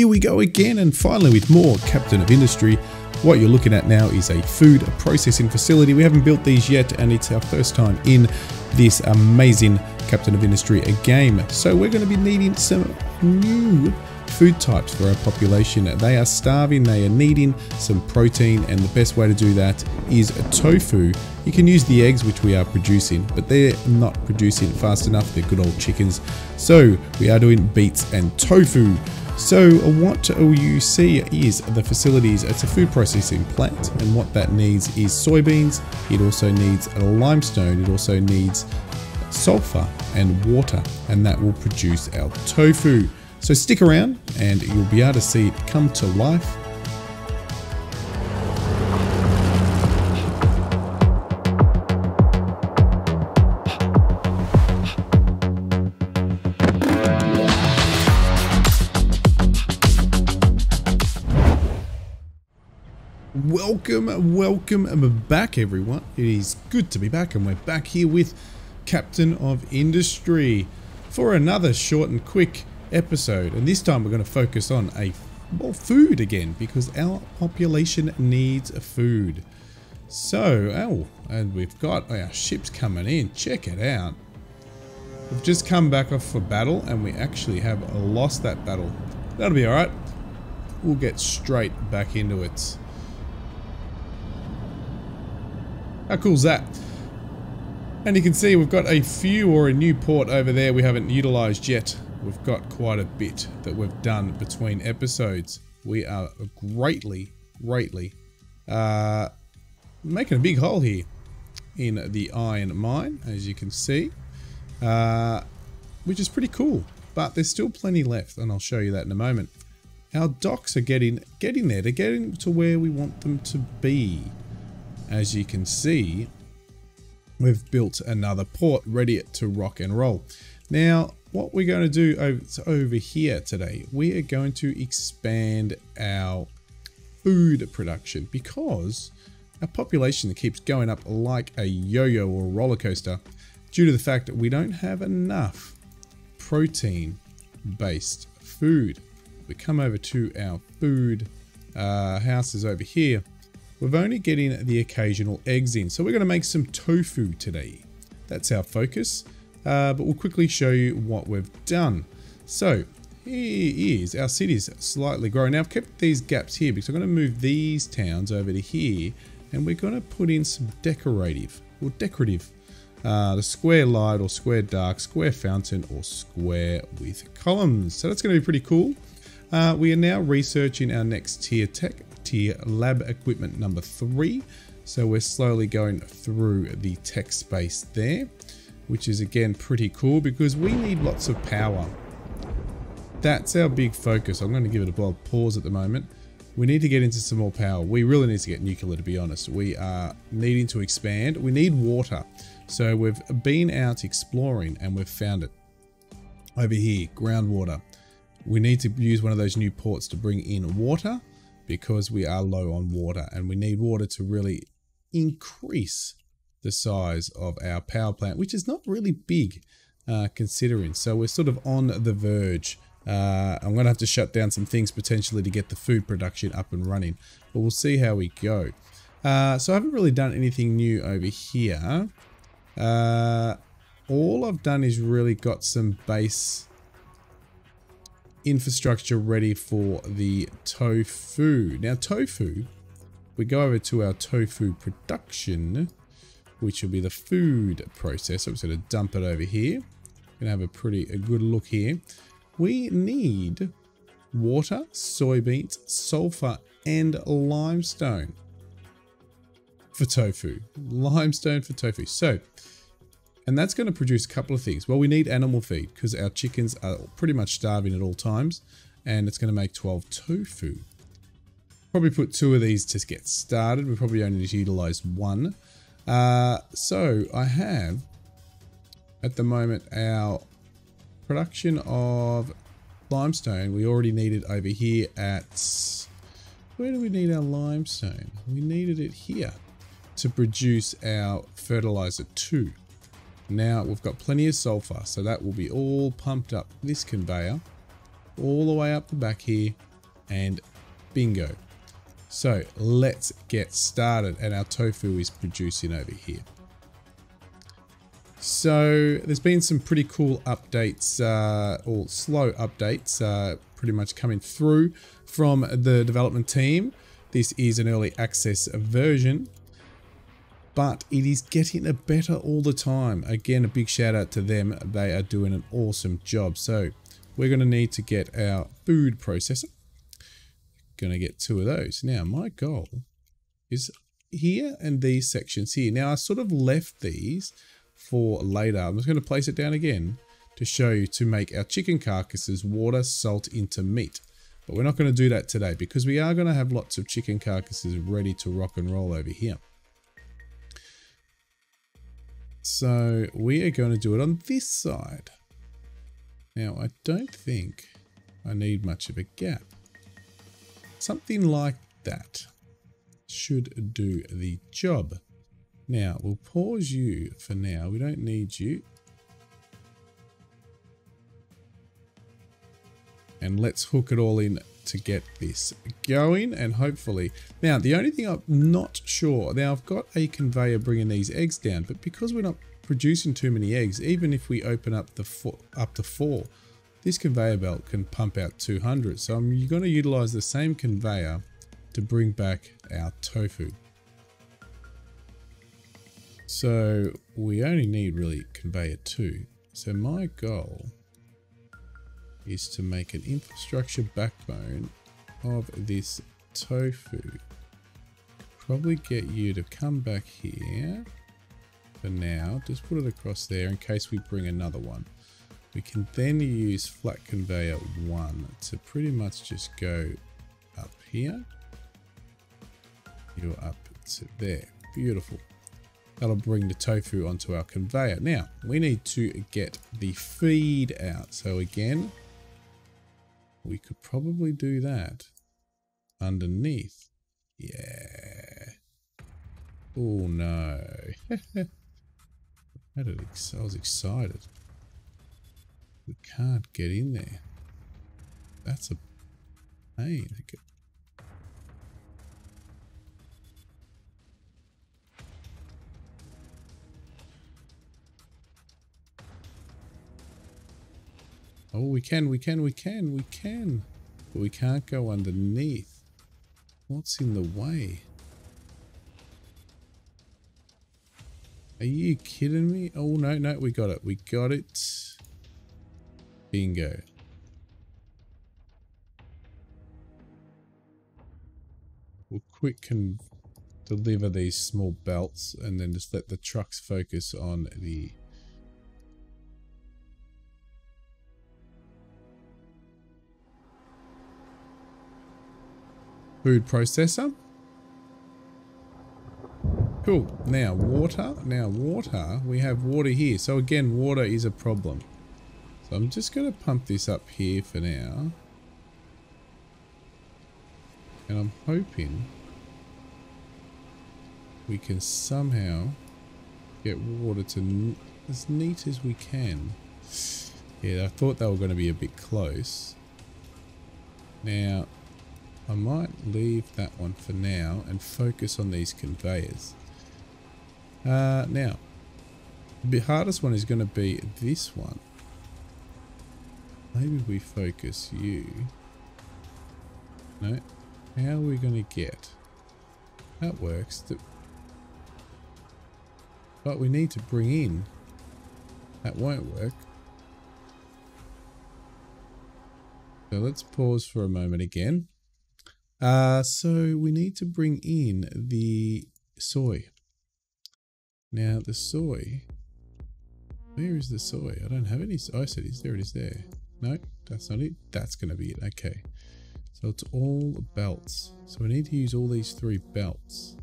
Here we go again and finally with more Captain of Industry. What you're looking at now is a food processing facility. We haven't built these yet and it's our first time in this amazing Captain of Industry game. So we're going to be needing some new food types for our population. They are starving, they are needing some protein, and the best way to do that is tofu. You can use the eggs, which we are producing, but they're not producing fast enough. They're good old chickens. So we are doing beets and tofu. So what you see is the facilities, it's a food processing plant and what that needs is soybeans, it also needs limestone, it also needs sulfur and water and that will produce our tofu. So stick around and you'll be able to see it come to life Welcome, welcome back everyone. It is good to be back and we're back here with Captain of Industry for another short and quick episode. And this time we're going to focus on a well, food again because our population needs food. So, oh, and we've got our ships coming in. Check it out. We've just come back off for battle and we actually have lost that battle. That'll be alright. We'll get straight back into it. How cool is that? And you can see we've got a few or a new port over there we haven't utilized yet. We've got quite a bit that we've done between episodes. We are greatly, greatly uh, making a big hole here in the iron mine, as you can see, uh, which is pretty cool. But there's still plenty left, and I'll show you that in a moment. Our docks are getting getting there. They're getting to where we want them to be. As you can see, we've built another port ready to rock and roll. Now, what we're going to do over, over here today, we are going to expand our food production because our population keeps going up like a yo-yo or roller coaster due to the fact that we don't have enough protein based food. We come over to our food uh, houses over here we're only getting the occasional eggs in. So we're going to make some tofu today. That's our focus. Uh, but we'll quickly show you what we've done. So here is our cities slightly growing. Now I've kept these gaps here because I'm going to move these towns over to here and we're going to put in some decorative or decorative. Uh, the square light or square dark, square fountain or square with columns. So that's going to be pretty cool. Uh, we are now researching our next tier tech tier lab equipment number three. So we're slowly going through the tech space there, which is again pretty cool because we need lots of power. That's our big focus. I'm going to give it a blob pause at the moment. We need to get into some more power. We really need to get nuclear to be honest. We are needing to expand. We need water. So we've been out exploring and we've found it. Over here, groundwater. We need to use one of those new ports to bring in water because we are low on water and we need water to really increase the size of our power plant, which is not really big uh, considering. So we're sort of on the verge. Uh, I'm going to have to shut down some things potentially to get the food production up and running, but we'll see how we go. Uh, so I haven't really done anything new over here. Uh, all I've done is really got some base infrastructure ready for the tofu. Now tofu, we go over to our tofu production, which will be the food process. I'm just going to dump it over here. To have a pretty a good look here. We need water, soybeans, sulfur, and limestone for tofu. Limestone for tofu. So and that's going to produce a couple of things. Well, we need animal feed because our chickens are pretty much starving at all times. And it's going to make 12 tofu. Probably put two of these to get started. We probably only need to utilize one. Uh, so I have at the moment our production of limestone. We already need it over here at... Where do we need our limestone? We needed it here to produce our fertilizer too. Now we've got plenty of sulfur, so that will be all pumped up this conveyor all the way up the back here and bingo. So let's get started and our tofu is producing over here. So there's been some pretty cool updates uh, or slow updates uh, pretty much coming through from the development team. This is an early access version but it is getting better all the time. Again, a big shout out to them. They are doing an awesome job. So we're going to need to get our food processor. Going to get two of those. Now, my goal is here and these sections here. Now, I sort of left these for later. I'm just going to place it down again to show you to make our chicken carcasses water salt into meat. But we're not going to do that today because we are going to have lots of chicken carcasses ready to rock and roll over here. So we are going to do it on this side. Now I don't think I need much of a gap. Something like that should do the job. Now we'll pause you for now. We don't need you. And let's hook it all in to get this going and hopefully now the only thing I'm not sure now I've got a conveyor bringing these eggs down but because we're not producing too many eggs even if we open up the four, up to four this conveyor belt can pump out 200 so I'm going to utilize the same conveyor to bring back our tofu. So we only need really conveyor two. So my goal is to make an infrastructure backbone of this tofu. Probably get you to come back here for now. Just put it across there in case we bring another one. We can then use flat conveyor 1 to pretty much just go up here. You're up to there. Beautiful. That'll bring the tofu onto our conveyor. Now, we need to get the feed out. So again, we could probably do that underneath. Yeah. Oh no. I was excited. We can't get in there. That's a pain. Oh, we can, we can, we can, we can. But we can't go underneath. What's in the way? Are you kidding me? Oh, no, no, we got it. We got it. Bingo. We'll quick can deliver these small belts and then just let the trucks focus on the food processor. Cool. Now, water. Now, water. We have water here. So, again, water is a problem. So, I'm just going to pump this up here for now. And I'm hoping we can somehow get water to as neat as we can. Yeah, I thought they were going to be a bit close. Now, I might leave that one for now and focus on these conveyors. Uh, now, the hardest one is going to be this one. Maybe we focus you. No. How are we going to get? That works. But we need to bring in. That won't work. So let's pause for a moment again. Uh, so we need to bring in the soy. Now the soy, where is the soy? I don't have any, oh, I said is there it is there. No, that's not it. That's going to be it. Okay. So it's all belts. So we need to use all these three belts.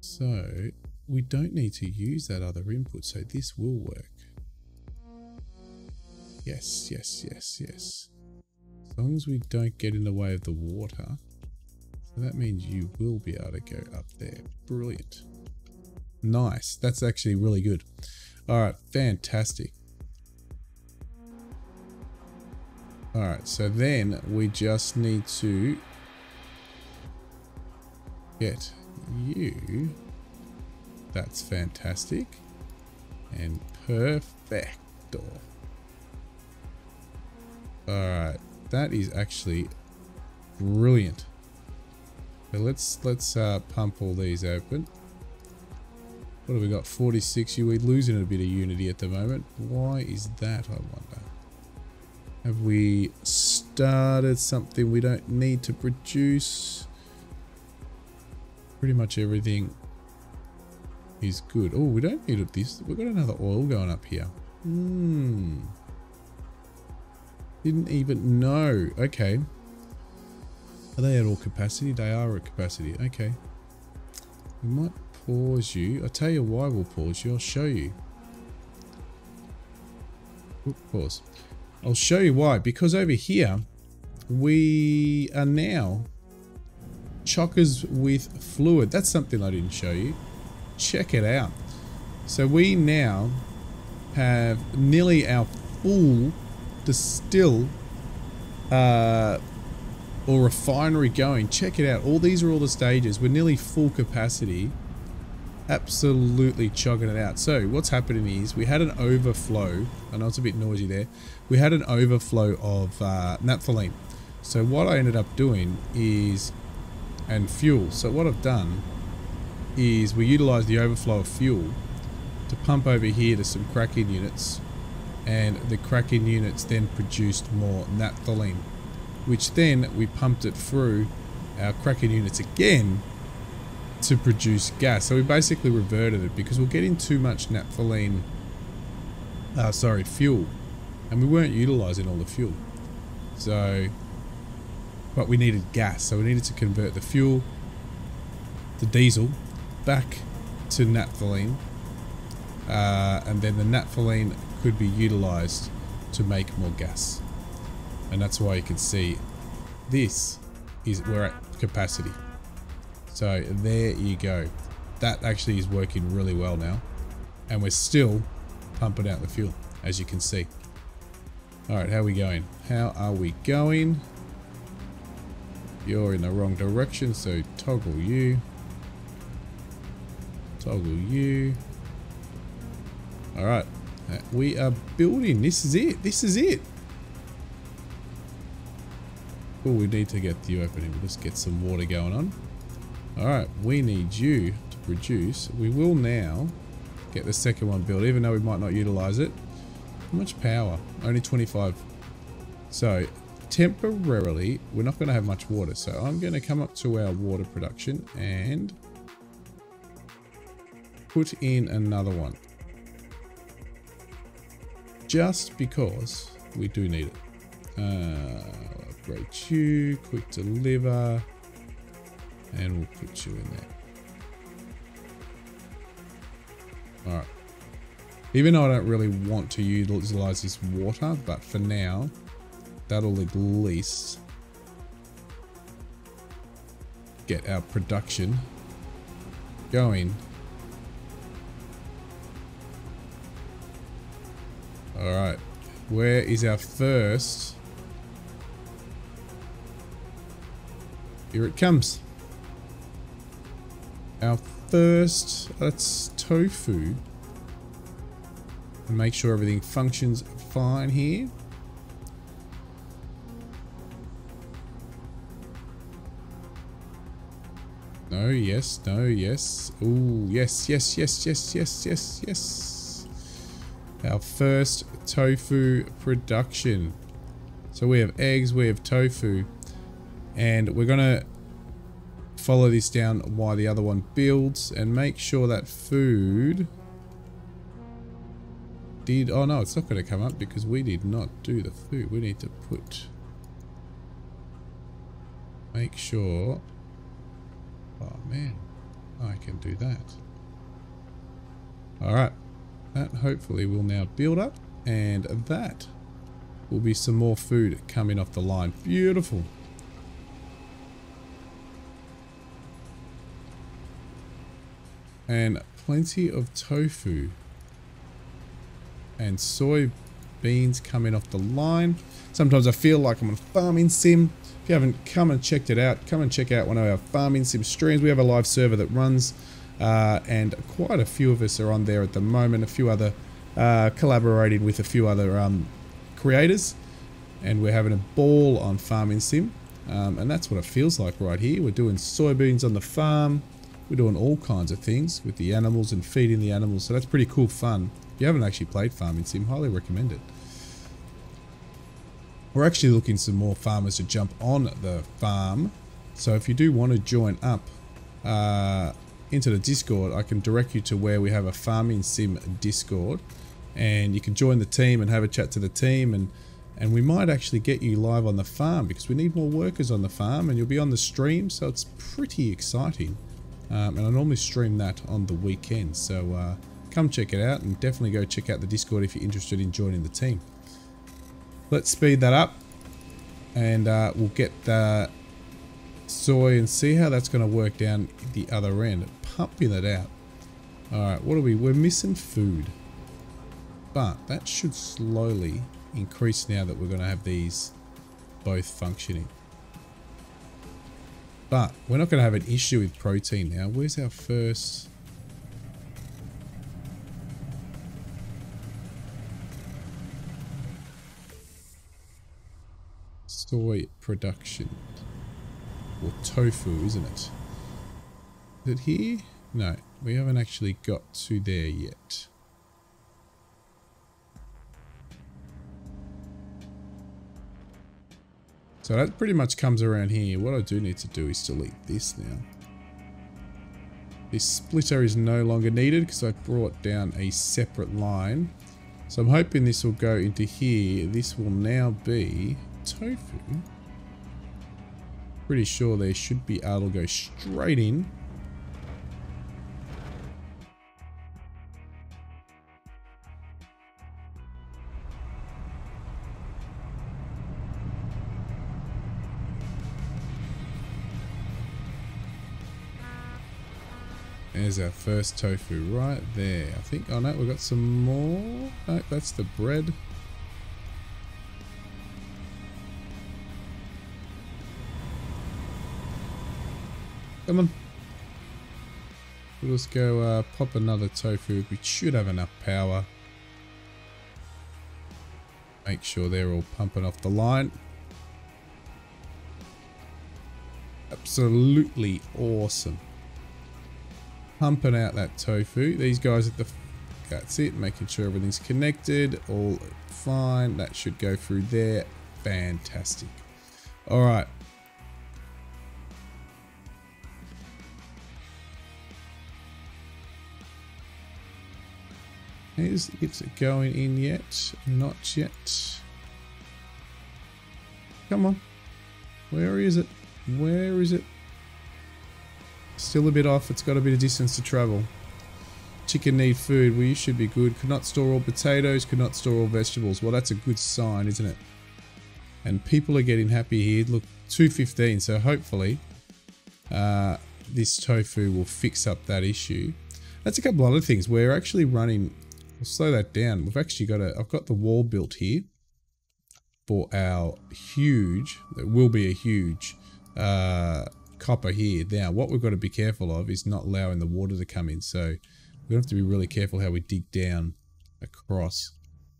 So we don't need to use that other input. So this will work. Yes, yes, yes, yes. As long as we don't get in the way of the water. So that means you will be able to go up there. Brilliant. Nice. That's actually really good. All right, fantastic. Alright, so then we just need to get you. That's fantastic. And perfecto. Alright, that is actually brilliant. So let's let's uh, pump all these open. What have we got? 46. We're losing a bit of unity at the moment. Why is that, I wonder? Have we started something we don't need to produce? Pretty much everything is good. Oh, we don't need this. We've got another oil going up here. Hmm. Didn't even know. Okay. Are they at all capacity? They are at capacity. Okay. We might pause you. I'll tell you why we'll pause you. I'll show you. Oop, pause. I'll show you why. Because over here, we are now chockers with fluid. That's something I didn't show you. Check it out. So we now have nearly our full distill uh, or refinery going. Check it out. All these are all the stages. We're nearly full capacity. Absolutely chugging it out. So what's happening is we had an overflow. I know it's a bit noisy there. We had an overflow of uh, naphthalene. So what I ended up doing is, and fuel. So what I've done is we utilized the overflow of fuel to pump over here to some cracking units and the cracking units then produced more naphthalene which then we pumped it through our cracking units again to produce gas. So we basically reverted it because we're getting too much naphthalene, uh, sorry, fuel, and we weren't utilizing all the fuel. So, but we needed gas, so we needed to convert the fuel, the diesel, back to naphthalene, uh, and then the naphthalene could be utilized to make more gas. And that's why you can see this is we're at capacity. So there you go. That actually is working really well now. And we're still pumping out the fuel as you can see. All right how are we going? How are we going? You're in the wrong direction so toggle you. Toggle you. All right we are building this is it this is it Cool, we need to get you opening. We'll just get some water going on. Alright, we need you to produce. We will now get the second one built, even though we might not utilize it. How much power? Only 25. So, temporarily, we're not going to have much water. So, I'm going to come up to our water production and put in another one. Just because we do need it. Uh, Great you, quick deliver, and we'll put you in there. Alright. Even though I don't really want to utilize this water, but for now, that'll at least get our production going. Alright. Where is our first Here it comes. Our first, that's tofu. And make sure everything functions fine here. No, yes, no, yes. Oh, yes, yes, yes, yes, yes, yes, yes. Our first tofu production. So we have eggs, we have tofu. And we're going to follow this down while the other one builds and make sure that food did... Oh no, it's not going to come up because we did not do the food. We need to put... Make sure... Oh man, I can do that. Alright, that hopefully will now build up and that will be some more food coming off the line. Beautiful. and plenty of tofu and soy beans coming off the line. Sometimes I feel like I'm on a farming sim. If you haven't come and checked it out, come and check out one of our farming sim streams. We have a live server that runs uh, and quite a few of us are on there at the moment. A few other uh, collaborating with a few other um, creators and we're having a ball on farming sim um, and that's what it feels like right here. We're doing soybeans on the farm. We're doing all kinds of things with the animals and feeding the animals. So that's pretty cool fun. If you haven't actually played Farming Sim, highly recommend it. We're actually looking some more farmers to jump on the farm. So if you do want to join up uh, into the Discord, I can direct you to where we have a Farming Sim Discord. And you can join the team and have a chat to the team and and we might actually get you live on the farm because we need more workers on the farm and you'll be on the stream so it's pretty exciting um, and I normally stream that on the weekend so uh, come check it out and definitely go check out the discord if you're interested in joining the team let's speed that up and uh, we'll get the soy and see how that's going to work down the other end pumping it out all right what are we we're missing food but that should slowly increase now that we're going to have these both functioning. But we're not going to have an issue with protein now. Where's our first... Soy production. Or tofu, isn't it? It here? No, we haven't actually got to there yet. So that pretty much comes around here. What I do need to do is delete this now. This splitter is no longer needed because I brought down a separate line. So I'm hoping this will go into here. This will now be tofu. Pretty sure there should be to go straight in. There's our first tofu right there. I think, oh no, we've got some more. No, that's the bread. Come on. We'll just go uh, pop another tofu. We should have enough power. Make sure they're all pumping off the line. Absolutely awesome pumping out that tofu. These guys at the... That's it, making sure everything's connected. All fine. That should go through there. Fantastic. Alright. Is it going in yet? Not yet. Come on. Where is it? Where is it? Still a bit off. It's got a bit of distance to travel. Chicken need food. Well, you should be good. Could not store all potatoes. Could not store all vegetables. Well, that's a good sign, isn't it? And people are getting happy here. Look, 215. So hopefully uh, this tofu will fix up that issue. That's a couple other things. We're actually running... We'll slow that down. We've actually got a... I've got the wall built here for our huge... It will be a huge... Uh, copper here. Now, what we've got to be careful of is not allowing the water to come in. So we have to be really careful how we dig down across.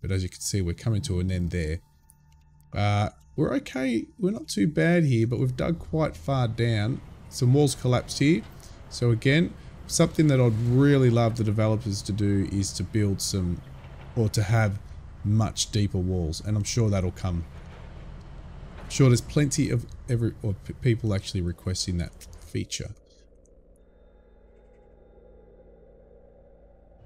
But as you can see, we're coming to an end there. Uh, we're okay. We're not too bad here, but we've dug quite far down. Some walls collapsed here. So again, something that I'd really love the developers to do is to build some, or to have much deeper walls. And I'm sure that'll come sure there's plenty of every or people actually requesting that feature.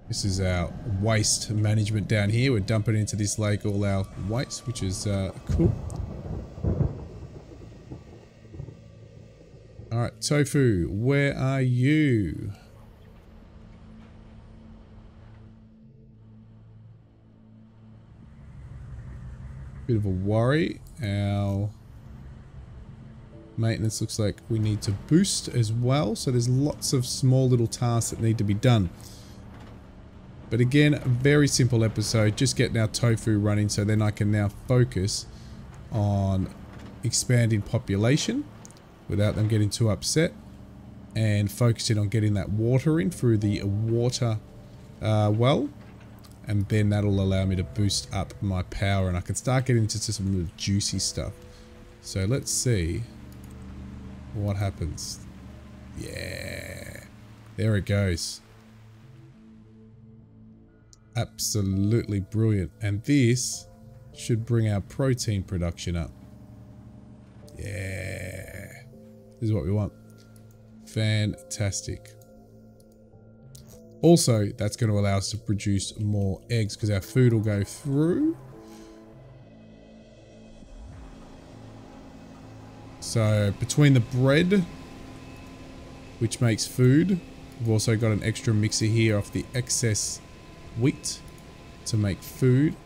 This is our waste management down here. We're dumping into this lake all our waste, which is uh, cool. Alright, Tofu, where are you? Bit of a worry. Our maintenance looks like we need to boost as well. So there's lots of small little tasks that need to be done. But again, a very simple episode. Just getting our tofu running so then I can now focus on expanding population without them getting too upset and focusing on getting that water in through the water uh, well and then that'll allow me to boost up my power and I can start getting into some juicy stuff. So let's see what happens. Yeah, there it goes. Absolutely brilliant. And this should bring our protein production up. Yeah, this is what we want. Fantastic. Also, that's going to allow us to produce more eggs because our food will go through. So between the bread, which makes food, we've also got an extra mixer here off the excess wheat to make food.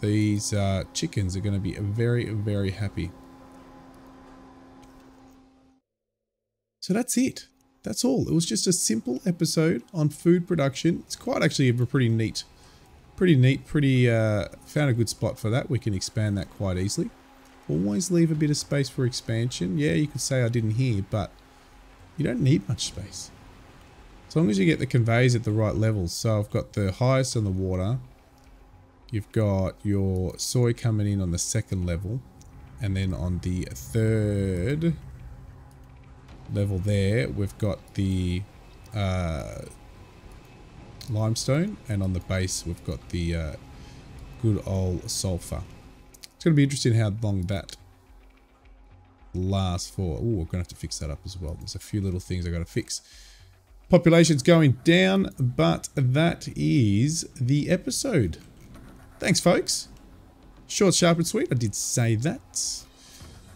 These uh, chickens are going to be very, very happy. So that's it. That's all. It was just a simple episode on food production. It's quite actually a pretty neat, pretty neat, pretty, uh, found a good spot for that. We can expand that quite easily. Always leave a bit of space for expansion. Yeah, you could say I didn't hear, but you don't need much space. As long as you get the conveys at the right levels. So I've got the highest on the water. You've got your soy coming in on the second level. And then on the third level there, we've got the uh, limestone, and on the base we've got the uh, good old sulfur. It's going to be interesting how long that lasts for. Oh, we're going to have to fix that up as well. There's a few little things I've got to fix. Population's going down, but that is the episode. Thanks, folks. Short, sharp, and sweet. I did say that.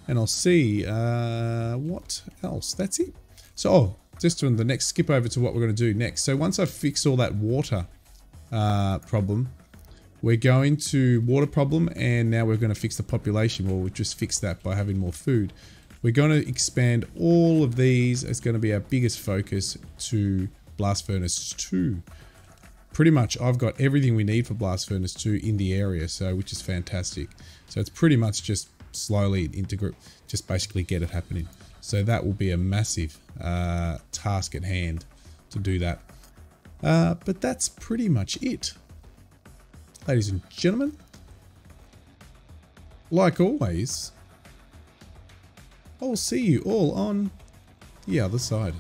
And I'll see uh, what else. That's it. So, oh, just on the next, skip over to what we're going to do next. So once I fix all that water uh, problem, we're going to water problem and now we're going to fix the population. Well, we just fix that by having more food. We're going to expand all of these. It's going to be our biggest focus to Blast Furnace 2. Pretty much I've got everything we need for Blast Furnace 2 in the area, so which is fantastic. So it's pretty much just slowly integrate, just basically get it happening. So that will be a massive uh, task at hand to do that. Uh, but that's pretty much it. Ladies and gentlemen, like always, I'll see you all on the other side.